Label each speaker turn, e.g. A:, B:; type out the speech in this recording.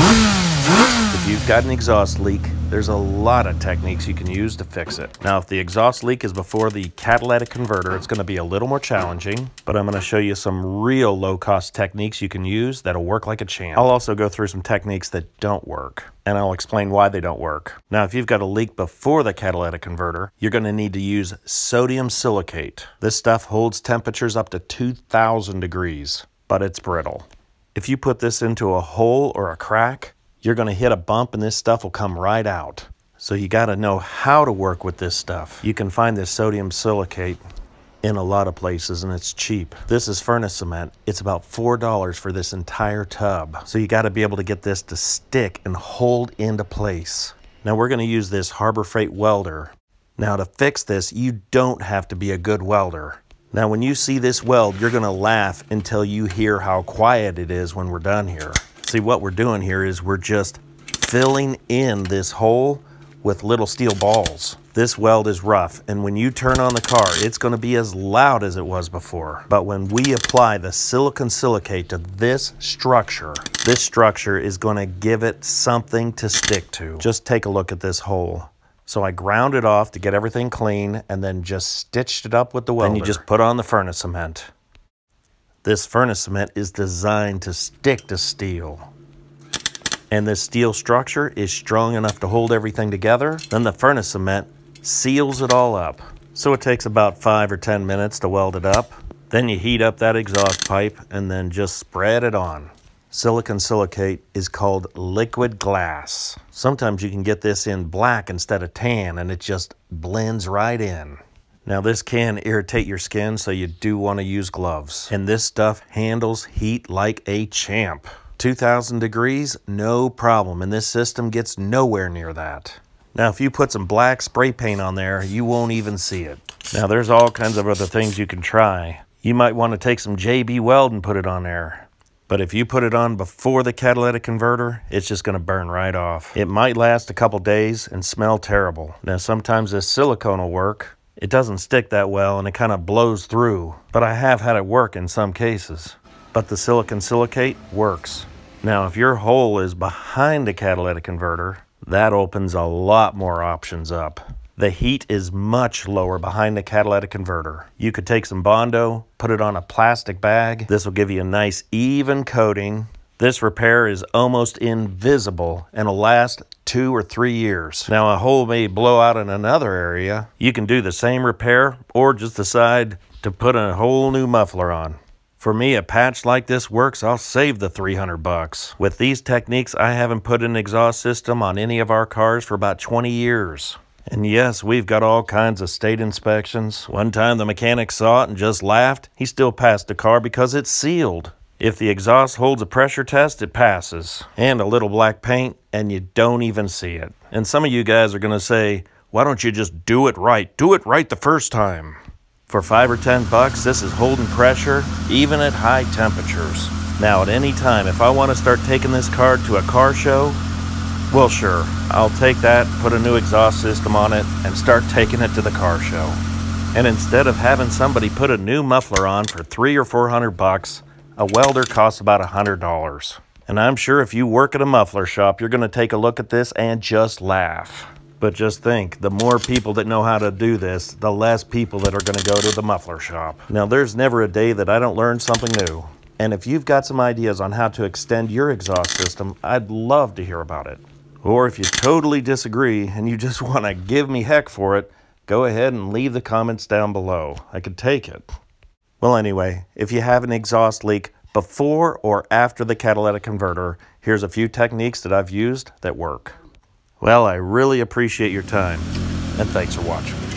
A: If you've got an exhaust leak, there's a lot of techniques you can use to fix it. Now, if the exhaust leak is before the catalytic converter, it's gonna be a little more challenging, but I'm gonna show you some real low-cost techniques you can use that'll work like a champ. I'll also go through some techniques that don't work, and I'll explain why they don't work. Now, if you've got a leak before the catalytic converter, you're gonna need to use sodium silicate. This stuff holds temperatures up to 2,000 degrees, but it's brittle. If you put this into a hole or a crack, you're going to hit a bump and this stuff will come right out. So you got to know how to work with this stuff. You can find this sodium silicate in a lot of places and it's cheap. This is furnace cement. It's about $4 for this entire tub. So you got to be able to get this to stick and hold into place. Now we're going to use this Harbor Freight welder. Now to fix this, you don't have to be a good welder. Now when you see this weld, you're to laugh until you hear how quiet it is when we're done here. See, what we're doing here is we're just filling in this hole with little steel balls. This weld is rough, and when you turn on the car, it's gonna be as loud as it was before. But when we apply the silicon silicate to this structure, this structure is gonna give it something to stick to. Just take a look at this hole. So I ground it off to get everything clean and then just stitched it up with the welder. Then you just put on the furnace cement. This furnace cement is designed to stick to steel. And this steel structure is strong enough to hold everything together. Then the furnace cement seals it all up. So it takes about five or 10 minutes to weld it up. Then you heat up that exhaust pipe and then just spread it on. Silicon silicate is called liquid glass. Sometimes you can get this in black instead of tan and it just blends right in. Now this can irritate your skin, so you do want to use gloves. And this stuff handles heat like a champ. 2000 degrees, no problem, and this system gets nowhere near that. Now if you put some black spray paint on there, you won't even see it. Now there's all kinds of other things you can try. You might want to take some JB Weld and put it on there. But if you put it on before the catalytic converter, it's just going to burn right off. It might last a couple days and smell terrible. Now sometimes this silicone will work, it doesn't stick that well and it kind of blows through, but I have had it work in some cases. But the silicon silicate works. Now, if your hole is behind the catalytic converter, that opens a lot more options up. The heat is much lower behind the catalytic converter. You could take some Bondo, put it on a plastic bag. This will give you a nice even coating this repair is almost invisible and will last two or three years. Now, a hole may blow out in another area. You can do the same repair or just decide to put a whole new muffler on. For me, a patch like this works, I'll save the 300 bucks. With these techniques, I haven't put an exhaust system on any of our cars for about 20 years. And yes, we've got all kinds of state inspections. One time the mechanic saw it and just laughed. He still passed the car because it's sealed. If the exhaust holds a pressure test, it passes. And a little black paint, and you don't even see it. And some of you guys are going to say, why don't you just do it right? Do it right the first time. For five or ten bucks, this is holding pressure, even at high temperatures. Now, at any time, if I want to start taking this car to a car show, well, sure, I'll take that, put a new exhaust system on it, and start taking it to the car show. And instead of having somebody put a new muffler on for three or four hundred bucks, a welder costs about a $100. And I'm sure if you work at a muffler shop, you're going to take a look at this and just laugh. But just think, the more people that know how to do this, the less people that are going to go to the muffler shop. Now, there's never a day that I don't learn something new. And if you've got some ideas on how to extend your exhaust system, I'd love to hear about it. Or if you totally disagree and you just want to give me heck for it, go ahead and leave the comments down below. I could take it. Well, anyway, if you have an exhaust leak before or after the catalytic converter, here's a few techniques that I've used that work. Well, I really appreciate your time, and thanks for watching.